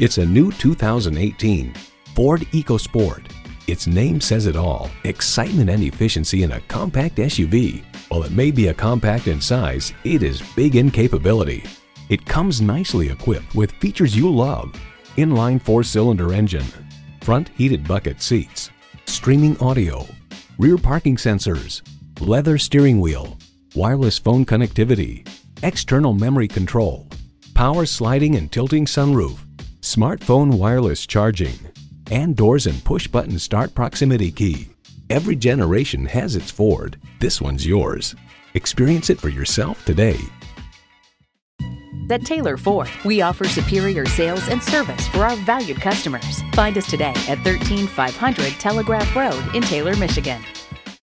It's a new 2018 Ford EcoSport. Its name says it all, excitement and efficiency in a compact SUV. While it may be a compact in size, it is big in capability. It comes nicely equipped with features you love. Inline four-cylinder engine, front heated bucket seats, streaming audio, rear parking sensors, leather steering wheel, wireless phone connectivity, external memory control, power sliding and tilting sunroof, smartphone wireless charging, and doors and push-button start proximity key. Every generation has its Ford. This one's yours. Experience it for yourself today. At Taylor Ford, we offer superior sales and service for our valued customers. Find us today at 13500 Telegraph Road in Taylor, Michigan.